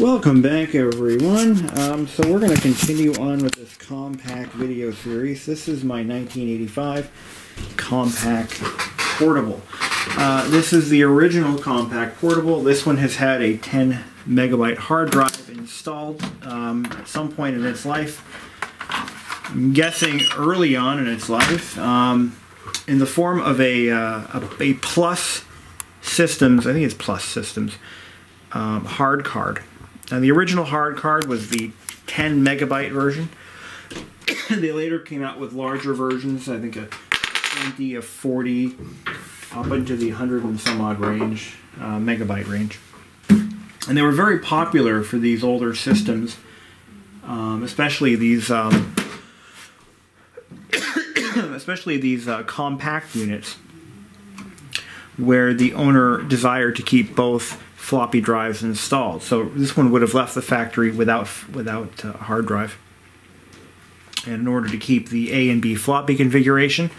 Welcome back everyone. Um, so we're going to continue on with this Compaq video series. This is my 1985 Compaq Portable. Uh, this is the original Compaq Portable. This one has had a 10 megabyte hard drive installed um, at some point in its life. I'm guessing early on in its life um, in the form of a, uh, a, a Plus Systems, I think it's Plus Systems, um, hard card. Now the original hard card was the 10 megabyte version. they later came out with larger versions, I think a 20, a 40, up into the 100 and some odd range, uh, megabyte range. And they were very popular for these older systems, um, especially these um, especially these uh, Compaq units where the owner desired to keep both floppy drives installed. So this one would have left the factory without without a uh, hard drive. And in order to keep the A and B floppy configuration,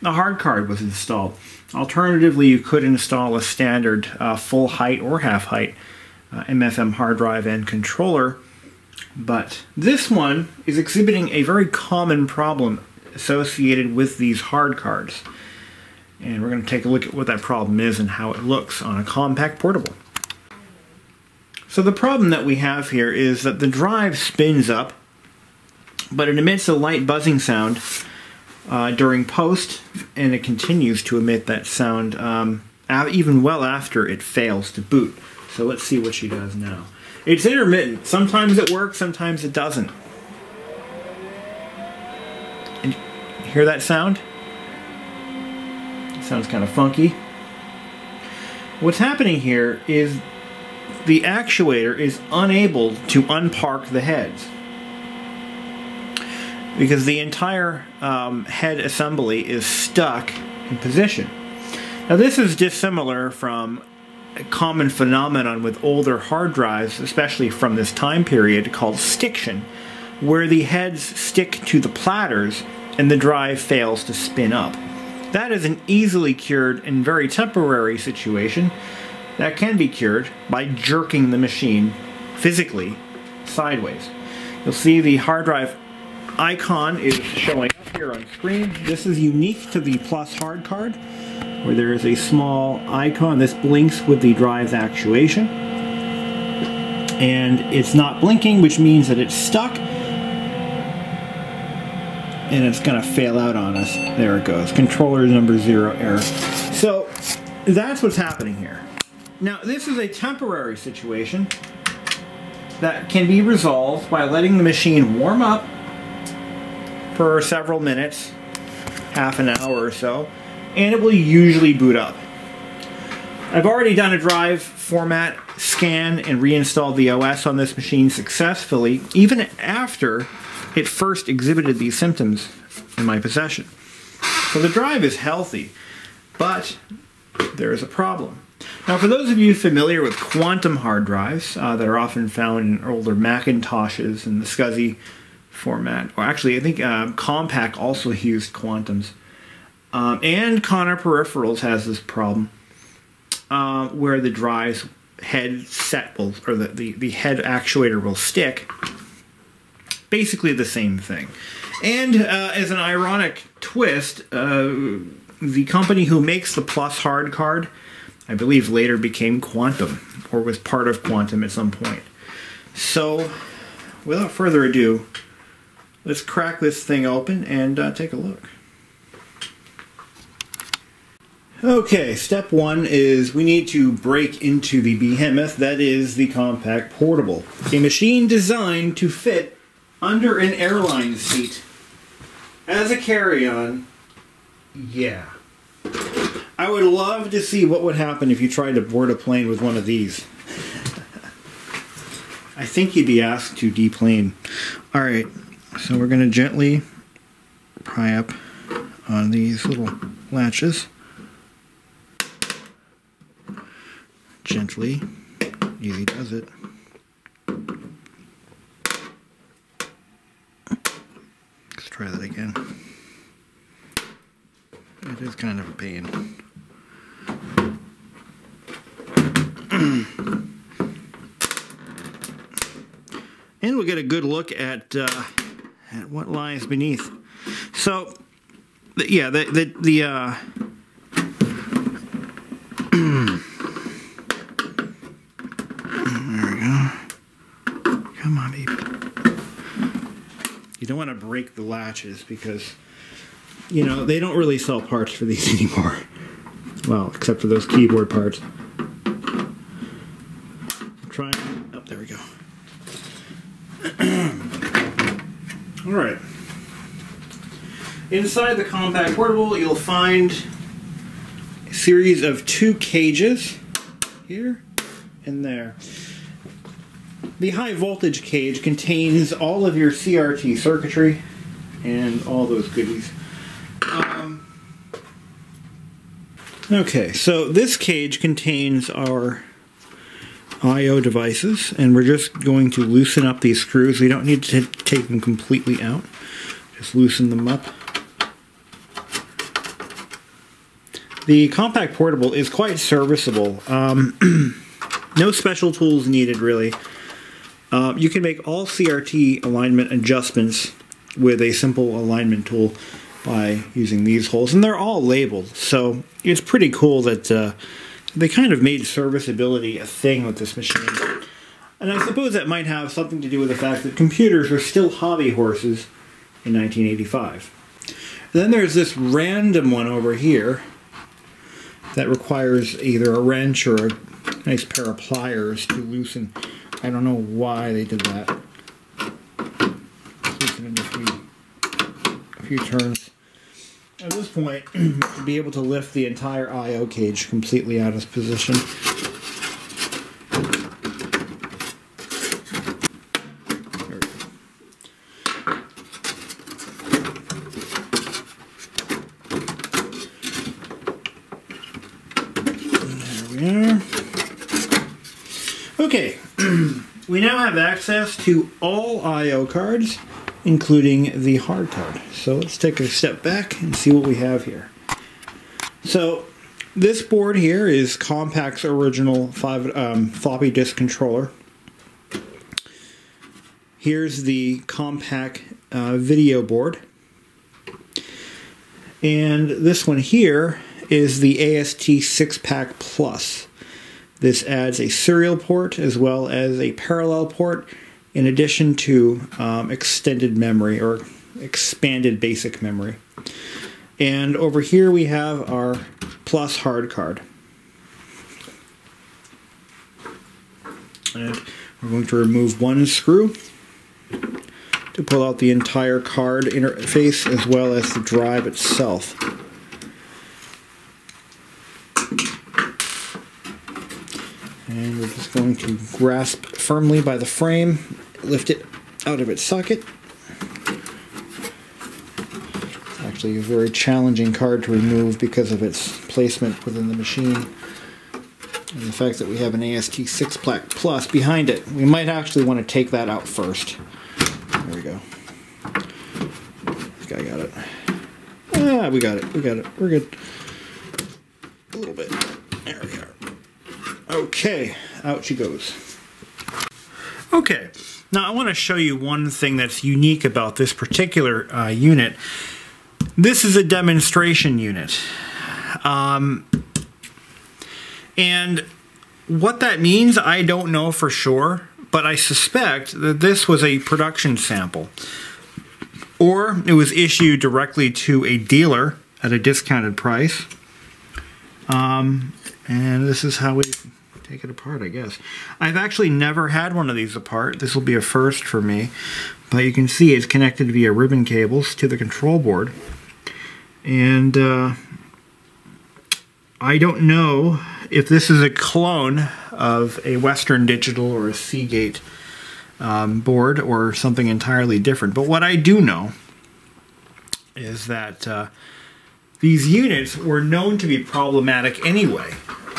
the hard card was installed. Alternatively, you could install a standard uh, full height or half height uh, MFM hard drive and controller. But this one is exhibiting a very common problem associated with these hard cards. And we're going to take a look at what that problem is and how it looks on a Compaq portable. So the problem that we have here is that the drive spins up, but it emits a light buzzing sound uh, during post, and it continues to emit that sound um, even well after it fails to boot. So let's see what she does now. It's intermittent. Sometimes it works, sometimes it doesn't. And hear that sound? It sounds kind of funky. What's happening here is the actuator is unable to unpark the heads because the entire um, head assembly is stuck in position. Now this is dissimilar from a common phenomenon with older hard drives, especially from this time period, called stiction, where the heads stick to the platters and the drive fails to spin up. That is an easily cured and very temporary situation that can be cured by jerking the machine physically sideways. You'll see the hard drive icon is showing up here on screen. This is unique to the Plus hard card, where there is a small icon. This blinks with the drive's actuation. And it's not blinking, which means that it's stuck. And it's going to fail out on us. There it goes. Controller number zero error. So that's what's happening here. Now, this is a temporary situation that can be resolved by letting the machine warm up for several minutes, half an hour or so, and it will usually boot up. I've already done a drive format scan and reinstalled the OS on this machine successfully, even after it first exhibited these symptoms in my possession. So the drive is healthy, but there is a problem. Now, for those of you familiar with quantum hard drives uh, that are often found in older Macintoshes in the SCSI format, or actually, I think uh, Compaq also used quantums, um, and Conner Peripherals has this problem uh, where the drive's head set will, or the, the, the head actuator will stick. Basically, the same thing. And uh, as an ironic twist, uh, the company who makes the Plus hard card I believe later became Quantum, or was part of Quantum at some point. So, without further ado, let's crack this thing open and uh, take a look. Okay, step one is we need to break into the behemoth that is the Compaq Portable. A machine designed to fit under an airline seat. As a carry-on, yeah. I would love to see what would happen if you tried to board a plane with one of these. I think you'd be asked to deplane. Alright, so we're going to gently pry up on these little latches. Gently. Easy does it. Let's try that again. It is kind of a pain. and we'll get a good look at uh, at what lies beneath. So, yeah, the the the. Uh, there we go. Come on, baby. You don't want to break the latches because, you know, they don't really sell parts for these anymore. Well, except for those keyboard parts. Try. Oh, there we go. All right. Inside the Compaq portable, you'll find a series of two cages here and there. The high voltage cage contains all of your CRT circuitry and all those goodies. Okay, so this cage contains our I.O. devices, and we're just going to loosen up these screws. We don't need to take them completely out. Just loosen them up. The Compaq portable is quite serviceable. Um, no special tools needed, really. Uh, you can make all CRT alignment adjustments with a simple alignment tool by using these holes, and they're all labeled. So it's pretty cool that uh, they kind of made serviceability a thing with this machine. And I suppose that might have something to do with the fact that computers were still hobby horses in 1985. Then there's this random one over here that requires either a wrench or a nice pair of pliers to loosen. I don't know why they did that. Loosen it a few, a few turns. At this point, to be able to lift the entire I.O. cage completely out of position. Okay, we now have access to all I.O. cards including the hard card. So let's take a step back and see what we have here. So this board here is Compaq's original five, um, floppy disk controller. Here's the Compaq uh, video board. And this one here is the AST 6 Pack Plus. This adds a serial port as well as a parallel port in addition to um, extended memory or expanded basic memory. And over here we have our plus hard card. And we're going to remove one screw to pull out the entire card interface as well as the drive itself. And we're just going to grasp firmly by the frame, lift it out of its socket. It's actually a very challenging card to remove because of its placement within the machine. And the fact that we have an AST 6 Pack Plus behind it. We might actually want to take that out first. There we go. This guy got it. Ah, we got it. We got it. We're good. A little bit. There we are. Okay, out she goes. Okay, now I want to show you one thing that's unique about this particular uh, unit. This is a demonstration unit. Um, and what that means, I don't know for sure, but I suspect that this was a production sample. Or it was issued directly to a dealer at a discounted price. Um, and this is how we take it apart, I guess. I've actually never had one of these apart. This will be a first for me. But you can see it's connected via ribbon cables to the control board. And uh, I don't know if this is a clone of a Western Digital or a Seagate um, board or something entirely different. But what I do know is that uh, these units were known to be problematic anyway.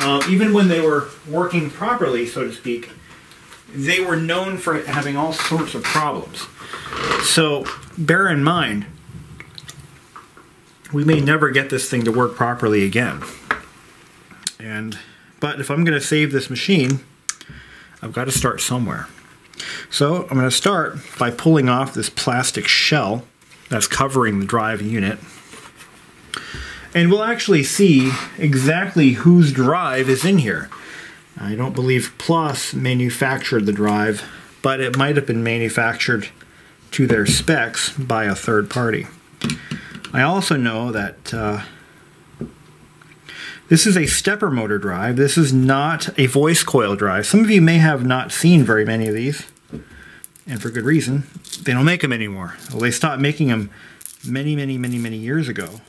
Uh, even when they were working properly, so to speak, they were known for having all sorts of problems. So bear in mind, we may never get this thing to work properly again. And but if I'm going to save this machine, I've got to start somewhere. So I'm going to start by pulling off this plastic shell that's covering the drive unit. And we'll actually see exactly whose drive is in here. I don't believe Plus manufactured the drive, but it might have been manufactured to their specs by a third party. I also know that uh, this is a stepper motor drive. This is not a voice coil drive. Some of you may have not seen very many of these, and for good reason. They don't make them anymore. Well, they stopped making them many, many, many, many years ago.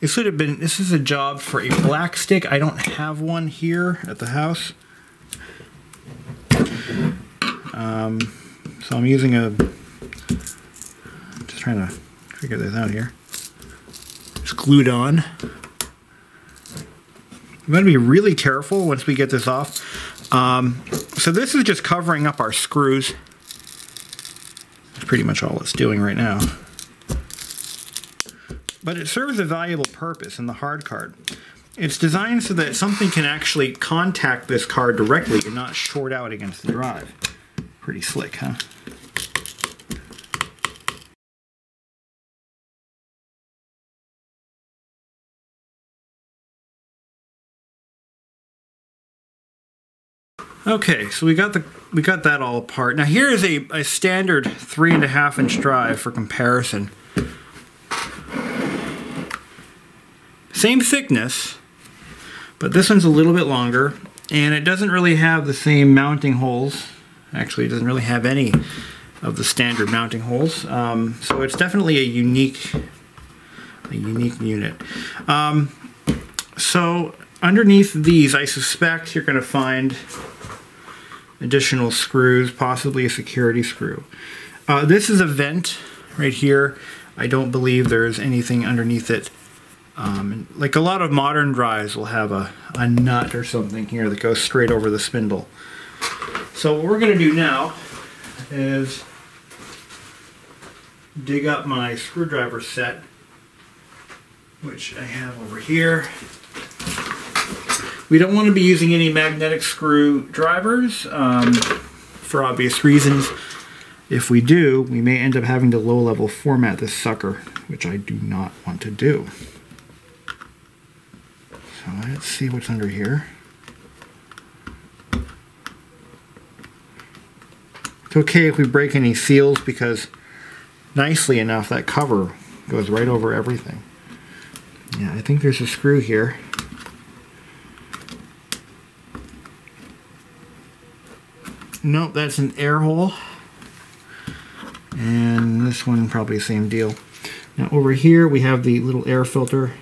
This would have been, this is a job for a black stick. I don't have one here at the house. Um, so I'm using a, just trying to figure this out here. It's glued on. I'm going to be really careful once we get this off. Um, so this is just covering up our screws. That's pretty much all it's doing right now. But it serves a valuable purpose in the hard card. It's designed so that something can actually contact this card directly and not short out against the drive. Pretty slick, huh? Okay, so we got the we got that all apart. Now here is a, a standard three and a half inch drive for comparison. Same thickness, but this one's a little bit longer, and it doesn't really have the same mounting holes. Actually, it doesn't really have any of the standard mounting holes. Um, so it's definitely a unique, a unique unit. Um, so underneath these, I suspect you're going to find additional screws, possibly a security screw. Uh, this is a vent right here. I don't believe there's anything underneath it. Um, like a lot of modern drives will have a, a nut or something here that goes straight over the spindle. So what we're going to do now is dig up my screwdriver set, which I have over here. We don't want to be using any magnetic screwdrivers um, for obvious reasons. If we do, we may end up having to low-level format this sucker, which I do not want to do. So let's see what's under here. It's okay if we break any seals because nicely enough that cover goes right over everything. Yeah, I think there's a screw here. Nope, that's an air hole. And this one probably the same deal. Now over here we have the little air filter.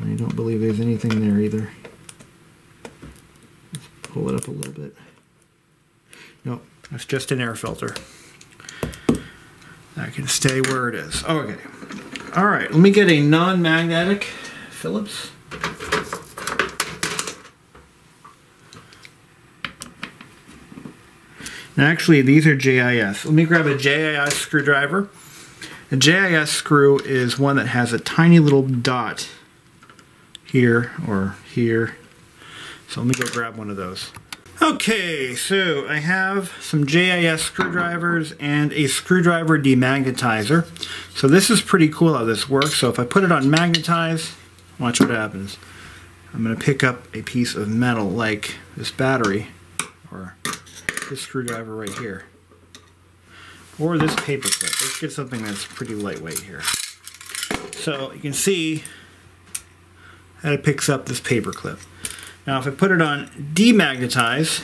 And I don't believe there's anything there either. Let's pull it up a little bit. Nope, that's just an air filter. That can stay where it is. Okay. All right, let me get a non-magnetic Phillips. Now actually these are JIS. Let me grab a JIS screwdriver. A JIS screw is one that has a tiny little dot here or here. So let me go grab one of those. Okay, so I have some JIS screwdrivers and a screwdriver demagnetizer. So this is pretty cool how this works. So if I put it on magnetize, watch what happens. I'm going to pick up a piece of metal like this battery or this screwdriver right here. Or this paper clip. Let's get something that's pretty lightweight here. So you can see that it picks up this paper clip. Now if I put it on demagnetize,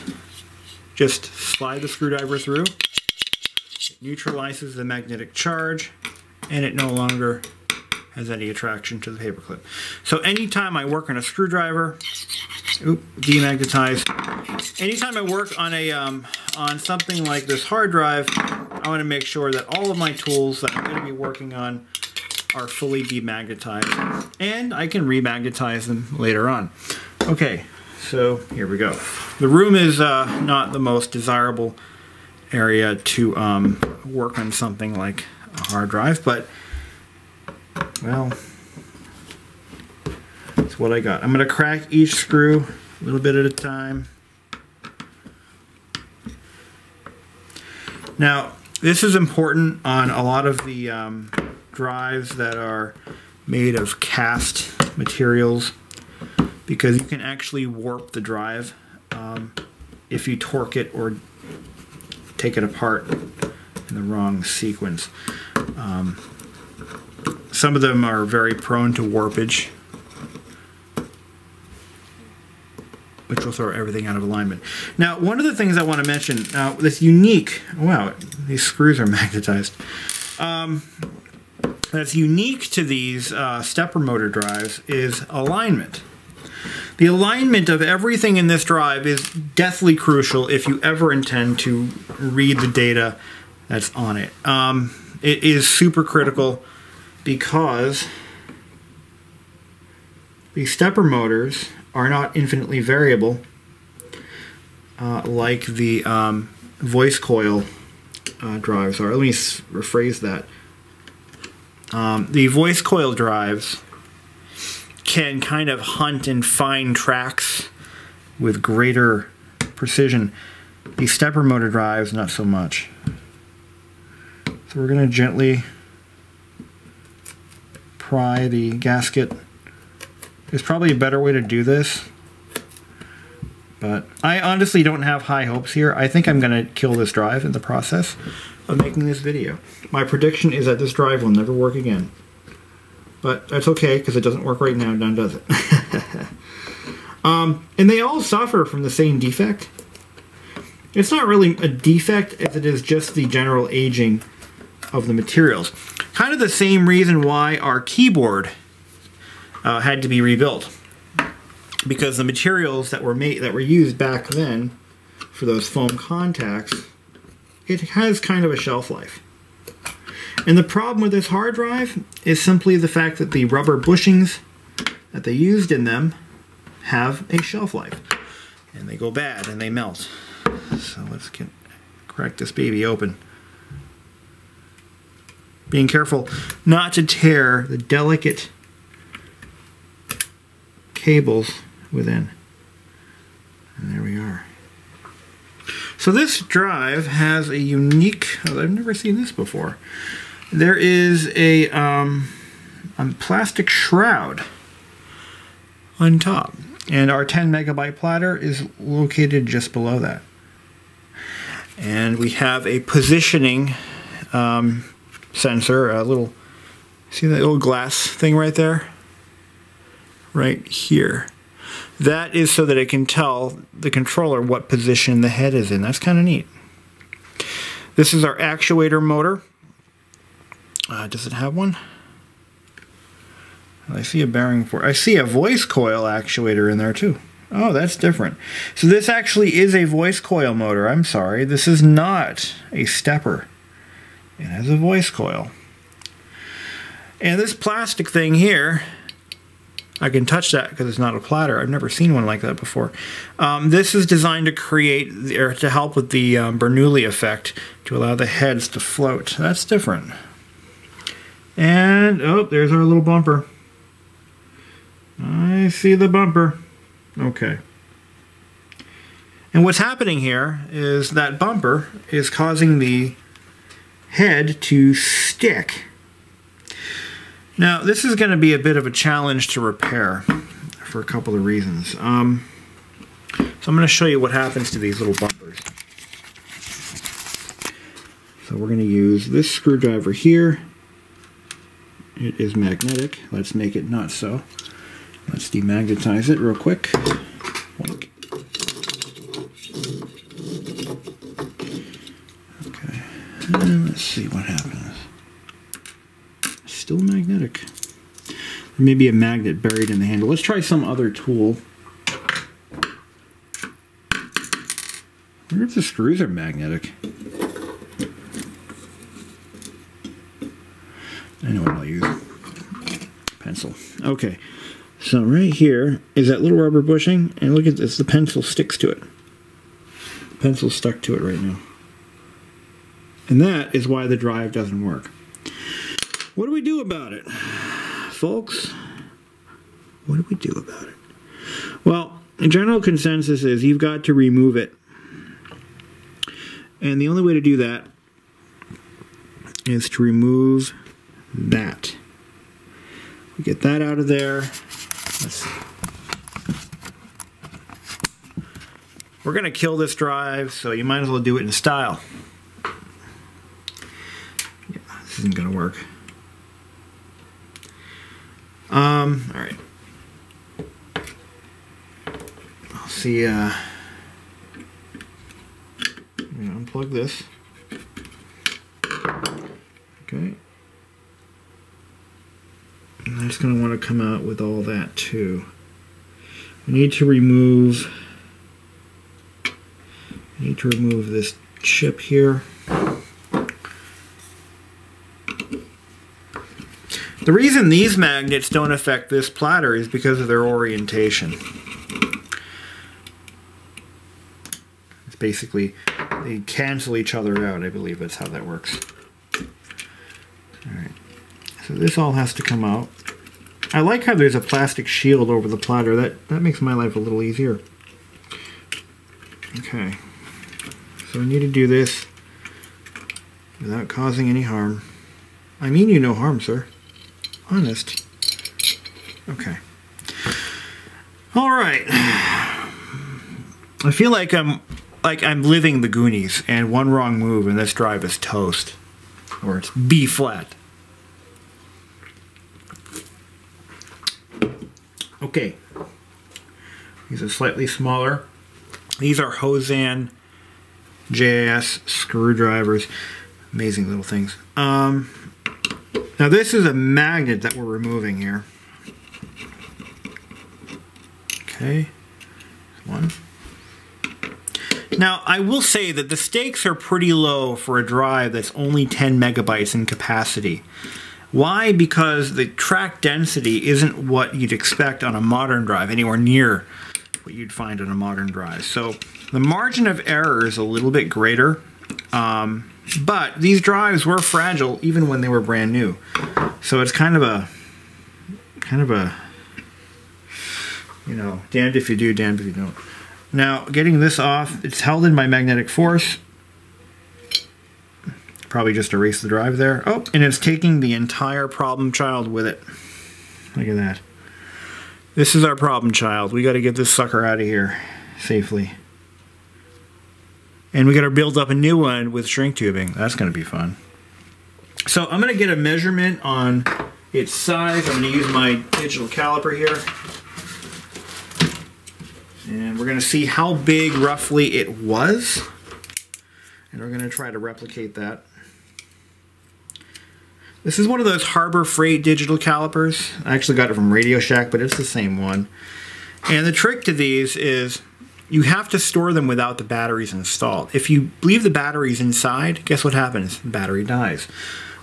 just slide the screwdriver through, it neutralizes the magnetic charge, and it no longer has any attraction to the paperclip. So anytime I work on a screwdriver, oop, demagnetize, anytime I work on a um, on something like this hard drive, I want to make sure that all of my tools that I'm going to be working on are fully demagnetized and I can remagnetize them later on. Okay, so here we go. The room is uh, not the most desirable area to um, work on something like a hard drive, but well, that's what I got. I'm gonna crack each screw a little bit at a time. Now, this is important on a lot of the um, drives that are made of cast materials because you can actually warp the drive um, if you torque it or take it apart in the wrong sequence. Um, some of them are very prone to warpage, which will throw everything out of alignment. Now, one of the things I want to mention, uh, this unique, wow, these screws are magnetized. Um, that's unique to these uh, stepper motor drives is alignment. The alignment of everything in this drive is deathly crucial if you ever intend to read the data that's on it. Um, it is super critical because these stepper motors are not infinitely variable uh, like the um, voice coil uh, drives are. Let me rephrase that. Um, the voice coil drives can kind of hunt and find tracks with greater precision. The stepper motor drives, not so much. So we're going to gently pry the gasket. There's probably a better way to do this. But I honestly don't have high hopes here. I think I'm going to kill this drive in the process of making this video. My prediction is that this drive will never work again. But that's okay, because it doesn't work right now, none does it. um, and they all suffer from the same defect. It's not really a defect as it is just the general aging of the materials. Kind of the same reason why our keyboard uh, had to be rebuilt. Because the materials that were made that were used back then for those foam contacts, it has kind of a shelf life. And the problem with this hard drive is simply the fact that the rubber bushings that they used in them have a shelf life. And they go bad and they melt. So let's get, crack this baby open. Being careful not to tear the delicate cables within. And there we are. So this drive has a unique, I've never seen this before. There is a, um, a plastic shroud on top. And our 10 megabyte platter is located just below that. And we have a positioning um, sensor, a little, see that little glass thing right there? Right here. That is so that it can tell the controller what position the head is in. That's kind of neat. This is our actuator motor. Uh, does it have one? I see a bearing for. I see a voice coil actuator in there too. Oh, that's different. So this actually is a voice coil motor. I'm sorry. This is not a stepper. It has a voice coil. And this plastic thing here, I can touch that because it's not a platter. I've never seen one like that before. Um, this is designed to create, or to help with the um, Bernoulli effect, to allow the heads to float. That's different. And, oh, there's our little bumper. I see the bumper. Okay. And what's happening here is that bumper is causing the head to stick. Now, this is going to be a bit of a challenge to repair for a couple of reasons. Um, so I'm going to show you what happens to these little bumpers. So we're going to use this screwdriver here it is magnetic. Let's make it not so. Let's demagnetize it real quick. Okay, and let's see what happens. Still magnetic. There may be a magnet buried in the handle. Let's try some other tool. I wonder if the screws are magnetic. I know what I'll use. Pencil. Okay. So right here is that little rubber bushing, and look at this, the pencil sticks to it. The pencil's stuck to it right now. And that is why the drive doesn't work. What do we do about it? Folks, what do we do about it? Well, the general consensus is you've got to remove it. And the only way to do that is to remove that. We get that out of there. We're going to kill this drive, so you might as well do it in style. Yeah, this isn't going to work. Um, all right. I'll see, uh, unplug this. Okay. And that's going to want to come out with all that too. We need to remove We need to remove this chip here. The reason these magnets don't affect this platter is because of their orientation. It's basically, they cancel each other out, I believe that's how that works. Alright, so this all has to come out. I like how there's a plastic shield over the platter, that, that makes my life a little easier. Okay. So I need to do this without causing any harm. I mean you no harm, sir. Honest. Okay. All right. I feel like I'm like I'm living the Goonies, and one wrong move and this drive is toast, or it's B flat. Okay. These are slightly smaller. These are Hozan JIS screwdrivers. Amazing little things. Um, now this is a magnet that we're removing here. Okay, one. Now, I will say that the stakes are pretty low for a drive that's only 10 megabytes in capacity. Why? Because the track density isn't what you'd expect on a modern drive, anywhere near what you'd find on a modern drive. So the margin of error is a little bit greater, um, but these drives were fragile even when they were brand new. So it's kind of a, kind of a, you know, damned if you do, damned if you don't. Now, getting this off, it's held in by magnetic force. Probably just erase the drive there. Oh, and it's taking the entire problem child with it. Look at that. This is our problem child. We got to get this sucker out of here safely. And we got to build up a new one with shrink tubing. That's going to be fun. So I'm going to get a measurement on its size. I'm going to use my digital caliper here. And we're going to see how big roughly it was. And we're going to try to replicate that. This is one of those Harbor Freight digital calipers. I actually got it from Radio Shack, but it's the same one. And the trick to these is you have to store them without the batteries installed. If you leave the batteries inside, guess what happens? The battery dies.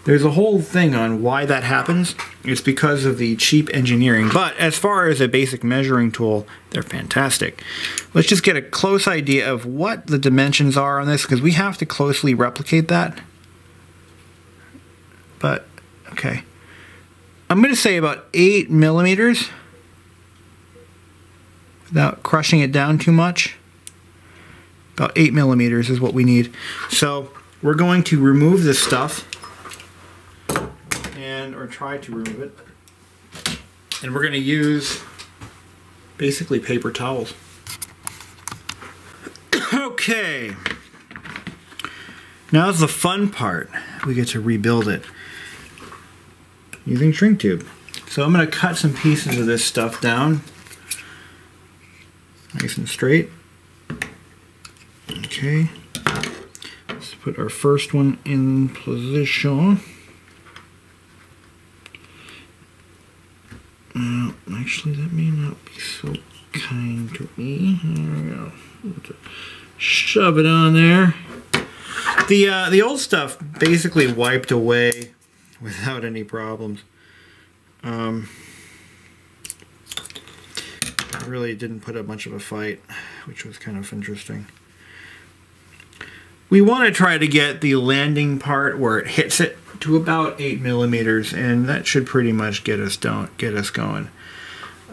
There's a whole thing on why that happens. It's because of the cheap engineering. But as far as a basic measuring tool, they're fantastic. Let's just get a close idea of what the dimensions are on this because we have to closely replicate that. But, okay. I'm going to say about 8 millimeters without crushing it down too much. About 8 millimeters is what we need. So we're going to remove this stuff and or try to remove it. And we're going to use basically paper towels. okay. Now's the fun part. We get to rebuild it using shrink tube. So I'm going to cut some pieces of this stuff down nice and straight. Okay, let's put our first one in position. Uh, actually, that may not be so kind to me. There we go. Shove it on there. The uh, the old stuff basically wiped away without any problems. Um, really didn't put up much of a fight, which was kind of interesting. We want to try to get the landing part where it hits it to about 8 millimeters, and that should pretty much get us don't, get us going.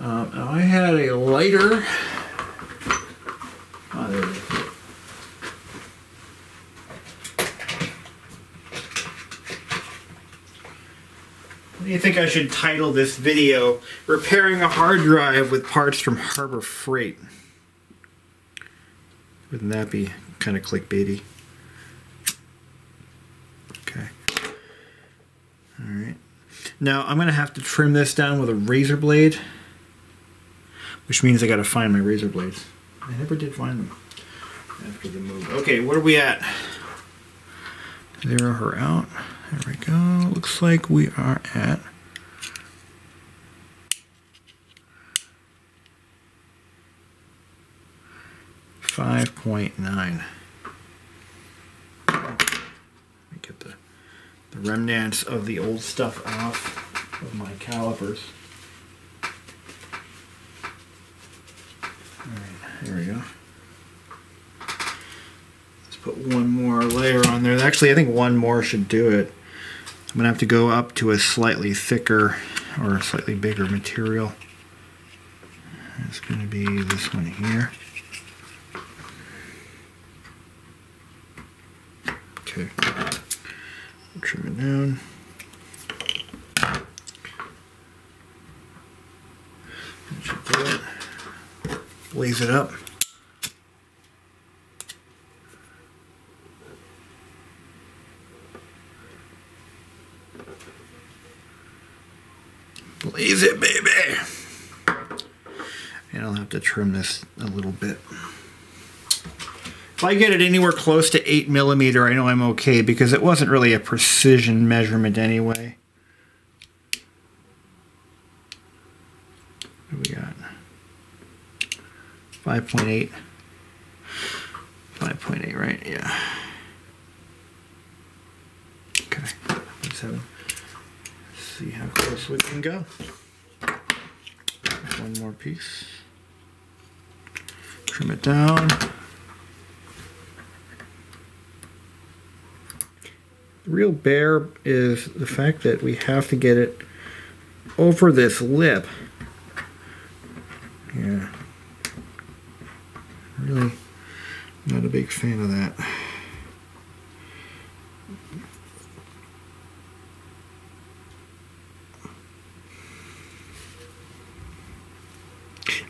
Um, I had a lighter. Oh, there it is. do you think I should title this video? Repairing a hard drive with parts from Harbor Freight. Wouldn't that be kind of clickbaity? Okay. Alright. Now I'm going to have to trim this down with a razor blade. Which means I got to find my razor blades. I never did find them after the move. Okay, what are we at? Zero her out. There we go. Looks like we are at five point nine. Get the the remnants of the old stuff off of my calipers. Alright, here we go. Let's put one more layer on there. Actually, I think one more should do it. I'm going to have to go up to a slightly thicker or slightly bigger material. It's going to be this one here. Okay. Trim it down. Blaze it up. Blaze it, baby. And I'll have to trim this a little bit. If I get it anywhere close to 8 millimeter, I know I'm okay because it wasn't really a precision measurement anyway. What do we got? 5.8. 5.8, right? Yeah. Okay. 7. See how close we can go. One more piece. Trim it down. The real bear is the fact that we have to get it over this lip. Yeah. Really not a big fan of that.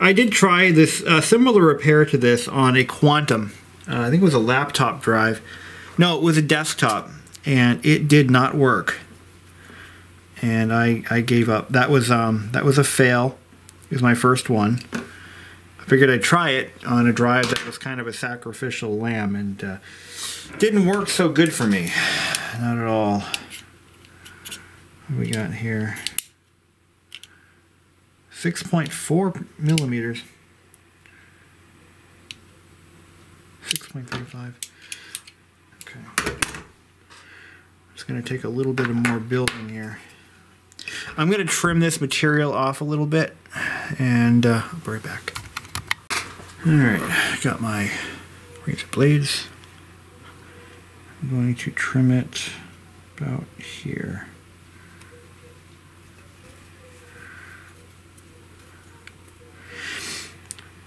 I did try this uh, similar repair to this on a Quantum. Uh, I think it was a laptop drive. No, it was a desktop, and it did not work. And I, I gave up. That was um, that was a fail. It was my first one. I figured I'd try it on a drive that was kind of a sacrificial lamb, and uh, didn't work so good for me. Not at all. What we got here? 6.4 millimeters. 6.35. Okay. It's going to take a little bit of more building here. I'm going to trim this material off a little bit and uh, I'll be right back. Alright, I got my razor blades. I'm going to trim it about here.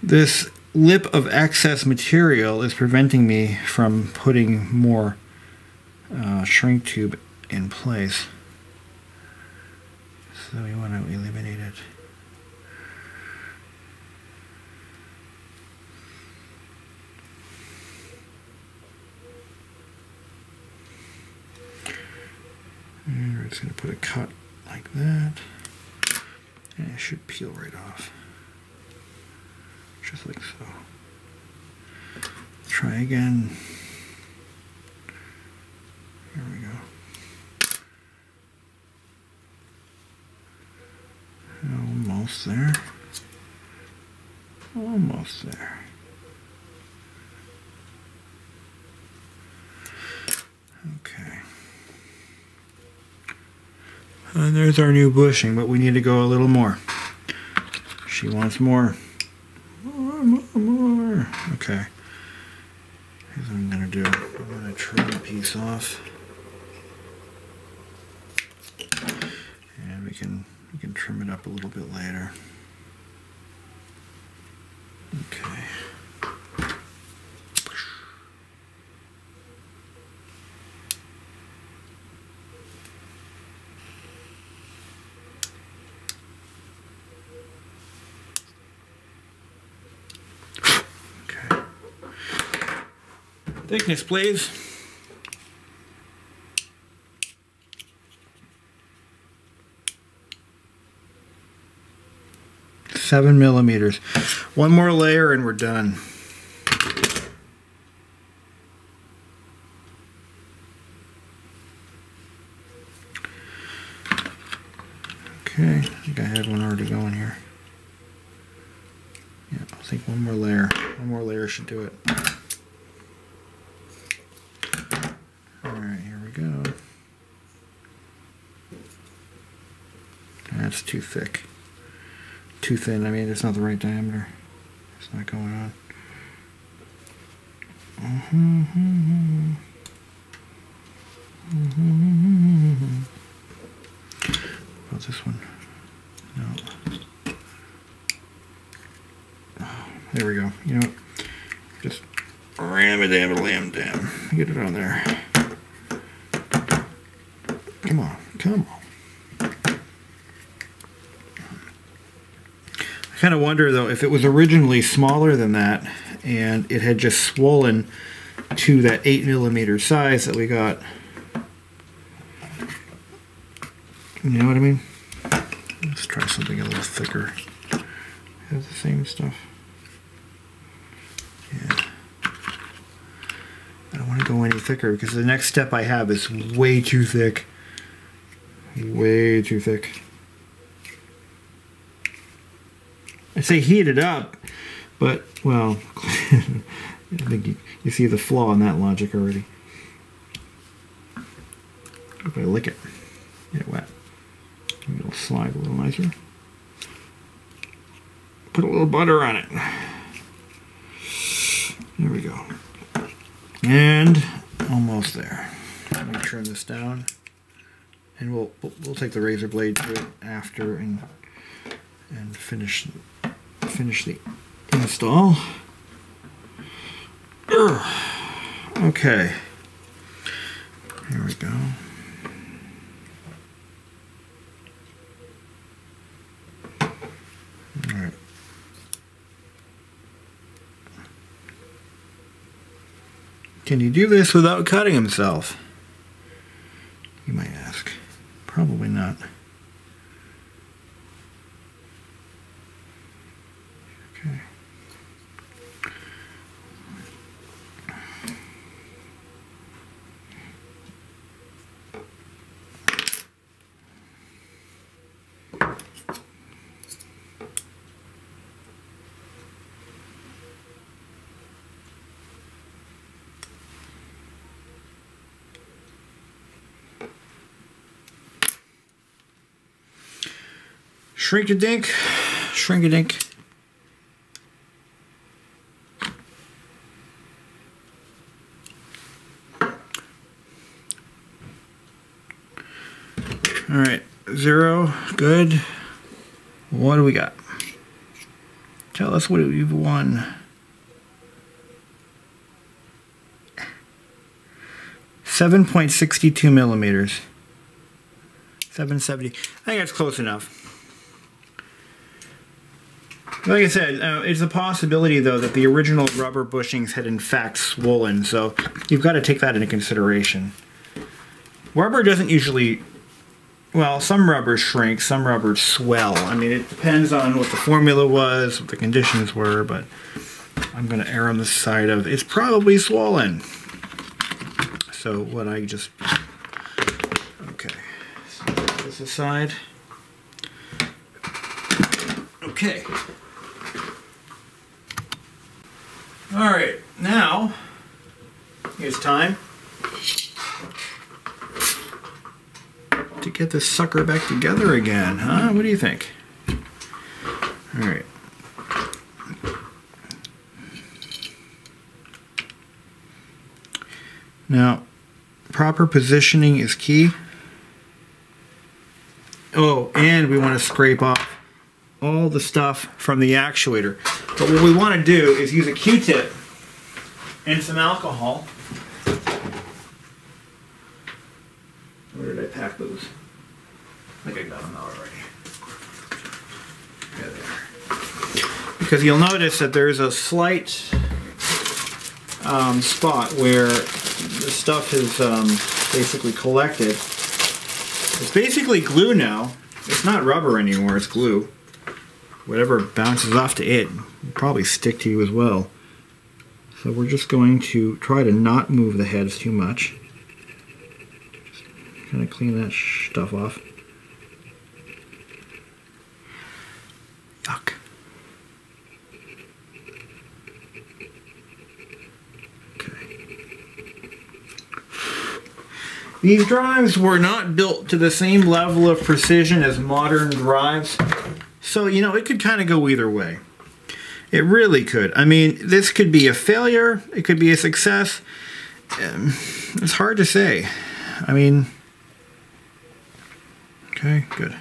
This lip of excess material is preventing me from putting more uh, shrink tube in place. So we want to eliminate it. And we're just going to put a cut like that. And it should peel right off just like so. Try again. Here we go. Almost there. Almost there. Okay. And there's our new bushing, but we need to go a little more. She wants more more, more. Okay. Here's what I'm gonna do. I'm gonna trim a piece off. And we can we can trim it up a little bit later. Okay. Thickness, please. Seven millimeters. One more layer and we're done. Okay, I think I had one already going here. Yeah, I think one more layer. One more layer should do it. Alright, here we go. That's too thick. Too thin, I mean, it's not the right diameter. It's not going on. Mm-hmm. About this one? No. Oh, there we go. You know, just ram it down, lamb down. Get it on there. Come on, come on. Kind of wonder though if it was originally smaller than that and it had just swollen to that 8 millimeter size that we got You know what I mean? Let's try something a little thicker. Has the same stuff. Yeah. I don't want to go any thicker because the next step I have is way too thick. Way too thick. I say heat it up, but, well, I think you, you see the flaw in that logic already. If I lick it, get it wet. It'll slide a little nicer. Put a little butter on it. There we go. And almost there. Let me turn this down. And we'll we'll take the razor blade to it after and and finish finish the install. Okay. Here we go. Can he do this without cutting himself? You might ask. Probably not. Okay. Shrink a dink, shrink a dink. All right, zero, good. What do we got? Tell us what you've won. Seven point sixty-two millimeters. Seven seventy. I think that's close enough. Like I said, uh, it's a possibility, though, that the original rubber bushings had in fact swollen, so you've got to take that into consideration. Rubber doesn't usually... Well, some rubbers shrink, some rubbers swell. I mean, it depends on what the formula was, what the conditions were, but I'm going to err on the side of it's probably swollen. So what I just... Okay, so this aside. Okay. All right, now it's time to get this sucker back together again, huh? What do you think? All right. Now, proper positioning is key. Oh, and we want to scrape off all the stuff from the actuator. But what we want to do is use a Q-tip and some alcohol. Where did I pack those? I think I got them out already. There. Because you'll notice that there's a slight um, spot where the stuff is um, basically collected. It's basically glue now. It's not rubber anymore, it's glue. Whatever bounces off to it will probably stick to you as well. So we're just going to try to not move the heads too much. Kind of clean that stuff off. Fuck. These drives were not built to the same level of precision as modern drives, so you know, it could kind of go either way. It really could. I mean, this could be a failure, it could be a success. Um, it's hard to say. I mean, okay, good.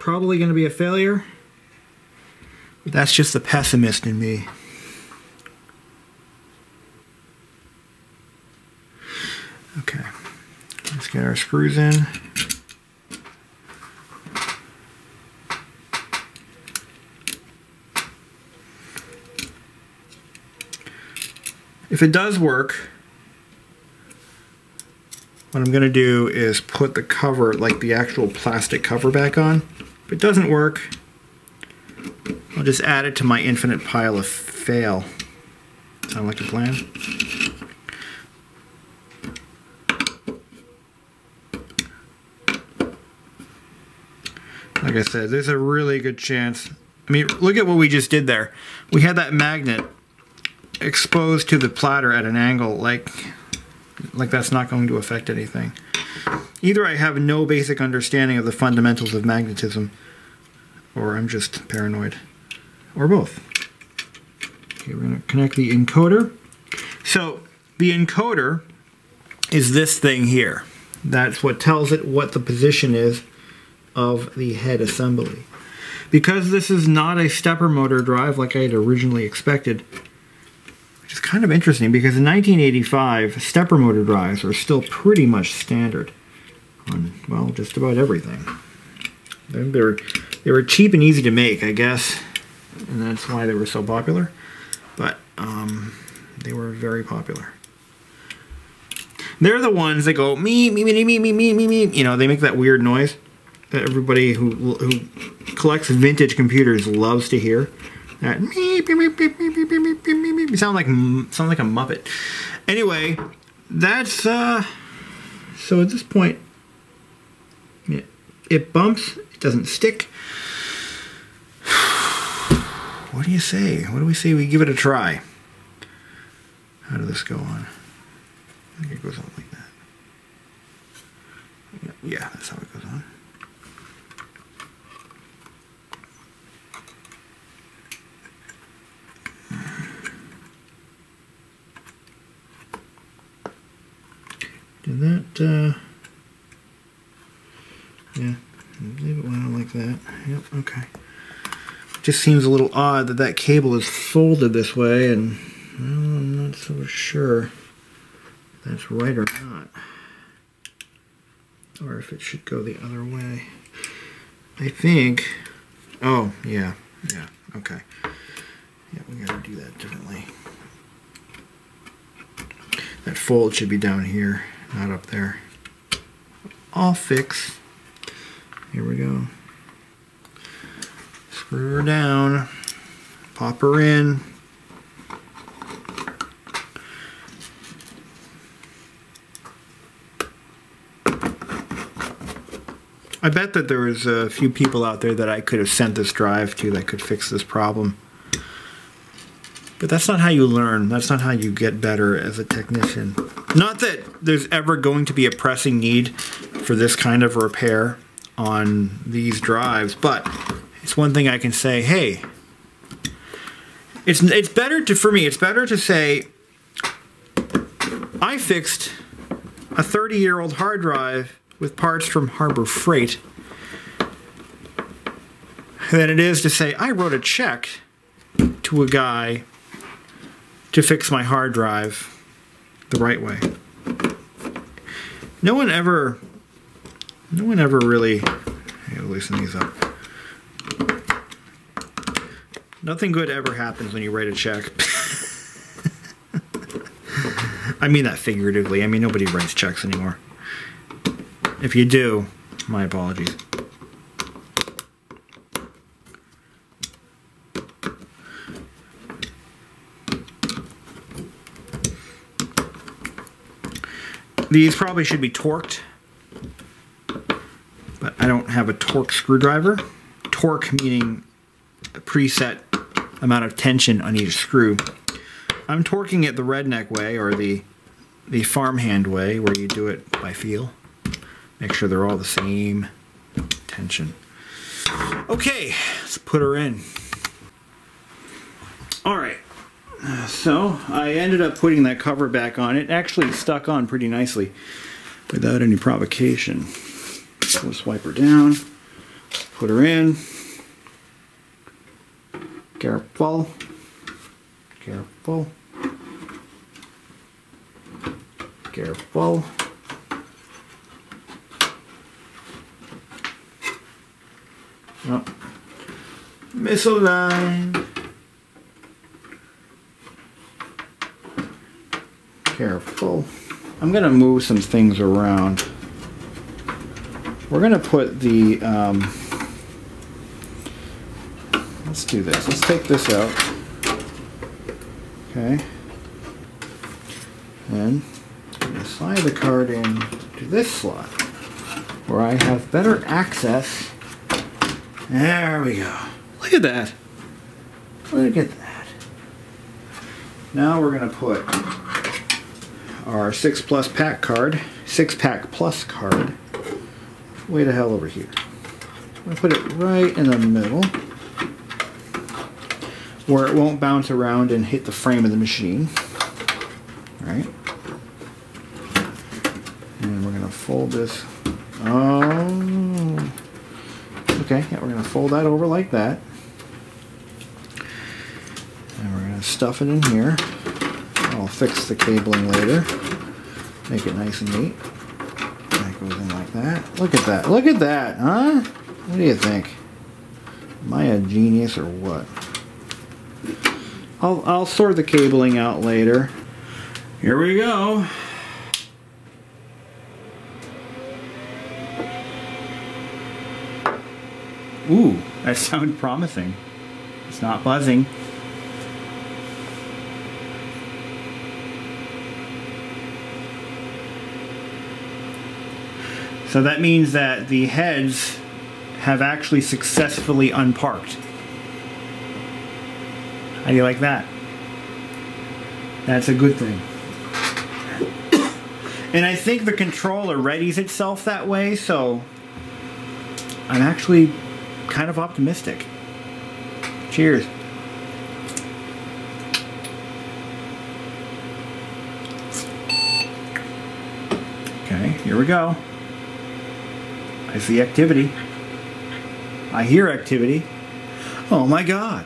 Probably going to be a failure. But that's just the pessimist in me. Okay, let's get our screws in. If it does work, what I'm going to do is put the cover, like the actual plastic cover back on. If it doesn't work, I'll just add it to my infinite pile of fail. Sound like a plan? Like I said, there's a really good chance. I mean, look at what we just did there. We had that magnet exposed to the platter at an angle, like, like that's not going to affect anything. Either I have no basic understanding of the fundamentals of magnetism, or I'm just paranoid, or both. Okay, we're to connect the encoder. So the encoder is this thing here. That's what tells it what the position is of the head assembly. Because this is not a stepper motor drive like I had originally expected, which is kind of interesting because in 1985, stepper motor drives are still pretty much standard on, well, just about everything. They were, they were cheap and easy to make, I guess, and that's why they were so popular. But um, they were very popular. They're the ones that go me me me me me me me me. You know, they make that weird noise that everybody who, who collects vintage computers loves to hear. That sound like sound like a muppet. Anyway, that's uh. So at this point, it, it bumps. It doesn't stick. What do you say? What do we say? We give it a try. How did this go on? I think it goes on like that. Yeah, that's how it goes on. Did that, uh, yeah, leave it like that. Yep, okay. Just seems a little odd that that cable is folded this way, and well, I'm not so sure that's right or not. Or if it should go the other way. I think, oh, yeah, yeah, okay. Yeah, we gotta do that differently. That fold should be down here, not up there. I'll fix. Here we go. Screw her down. Pop her in. I bet that there was a few people out there that I could have sent this drive to that could fix this problem. But that's not how you learn. That's not how you get better as a technician. Not that there's ever going to be a pressing need for this kind of repair on these drives, but it's one thing I can say, hey, it's it's better to for me, it's better to say I fixed a 30-year-old hard drive with parts from Harbor Freight than it is to say I wrote a check to a guy to fix my hard drive the right way. No one ever, no one ever really, hey, loosen these up. Nothing good ever happens when you write a check. I mean that figuratively. I mean, nobody writes checks anymore. If you do, my apologies. These probably should be torqued, but I don't have a torque screwdriver. Torque meaning a preset amount of tension on each screw. I'm torquing it the redneck way or the the farmhand way where you do it by feel. Make sure they're all the same tension. Okay, let's put her in. All right, so I ended up putting that cover back on. It actually stuck on pretty nicely without any provocation. Let's wipe her down, put her in. Careful, careful, careful. Oh. Misaligned. Careful. I'm going to move some things around. We're going to put the, um, let's do this. Let's take this out. Okay. And slide the card in to this slot where I have better access. There we go. Look at that. Look at that. Now we're going to put our 6 plus pack card, 6 pack plus card, way the hell over here. I'm going to put it right in the middle where it won't bounce around and hit the frame of the machine. All right. And we're going to fold this. Oh. Okay, yeah, we're going to fold that over like that. And we're going to stuff it in here. I'll fix the cabling later. Make it nice and neat. That goes in like that. Look at that. Look at that, huh? What do you think? Am I a genius or what? I'll, I'll sort the cabling out later. Here we go. Ooh, that sounds promising. It's not buzzing. So that means that the heads have actually successfully unparked. How do you like that? That's a good thing. and I think the controller readies itself that way, so I'm actually kind of optimistic. Cheers. Okay, here we go. I see activity. I hear activity. Oh my god.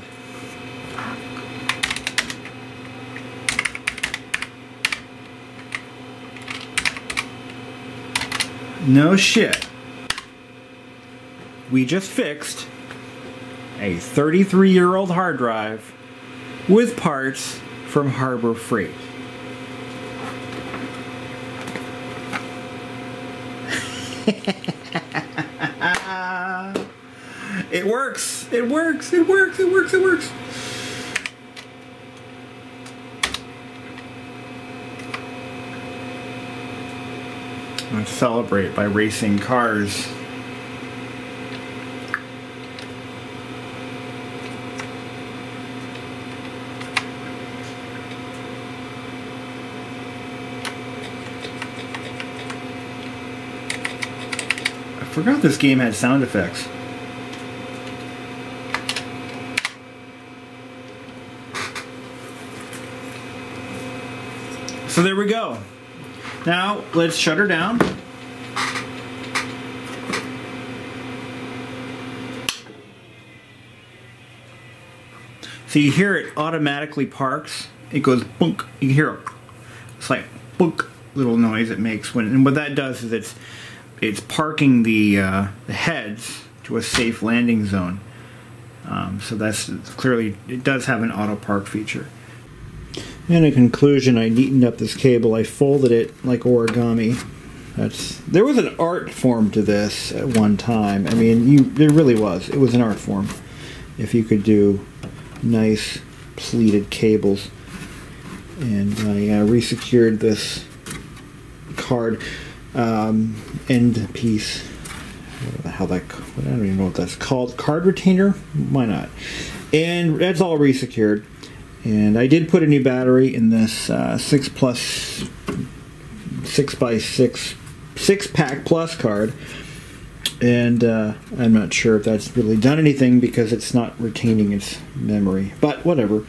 No shit. We just fixed a 33 year old hard drive with parts from Harbor Freight. it works. It works. It works. It works. It works. Let's celebrate by racing cars. I forgot this game had sound effects. So there we go. Now let's shut her down. So you hear it automatically parks. It goes bunk. You hear a, it's like bunk little noise it makes when, and what that does is it's it's parking the uh, the heads to a safe landing zone. Um, so that's clearly, it does have an auto park feature. And in conclusion, I neatened up this cable. I folded it like origami. That's there was an art form to this at one time. I mean, you there really was. It was an art form. If you could do nice pleated cables, and I uh, resecured this card um, end piece. How that? I don't even know what that's called. Card retainer? Why not? And that's all resecured. And I did put a new battery in this uh, six plus six by six six pack plus card. And uh, I'm not sure if that's really done anything because it's not retaining its memory. But whatever.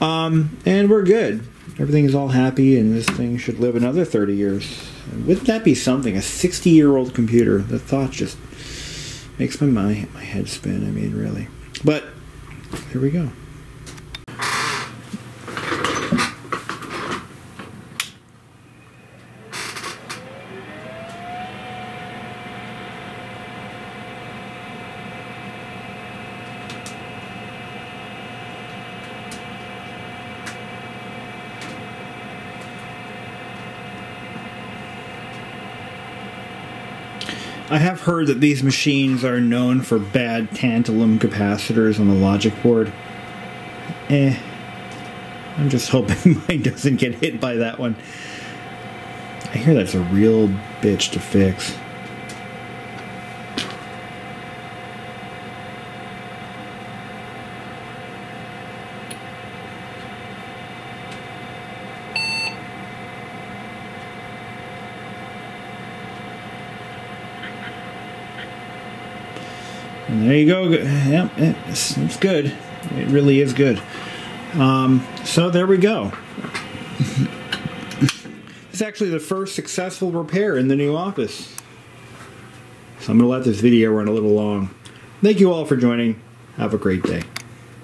Um, and we're good. Everything is all happy, and this thing should live another 30 years. Wouldn't that be something? A 60 year old computer. The thought just makes my, my, my head spin. I mean, really. But here we go. I have heard that these machines are known for bad tantalum capacitors on the logic board. Eh. I'm just hoping mine doesn't get hit by that one. I hear that's a real bitch to fix. And there you go. Yep, it's, it's good. It really is good. Um, so there we go. it's actually the first successful repair in the new office. So I'm going to let this video run a little long. Thank you all for joining. Have a great day.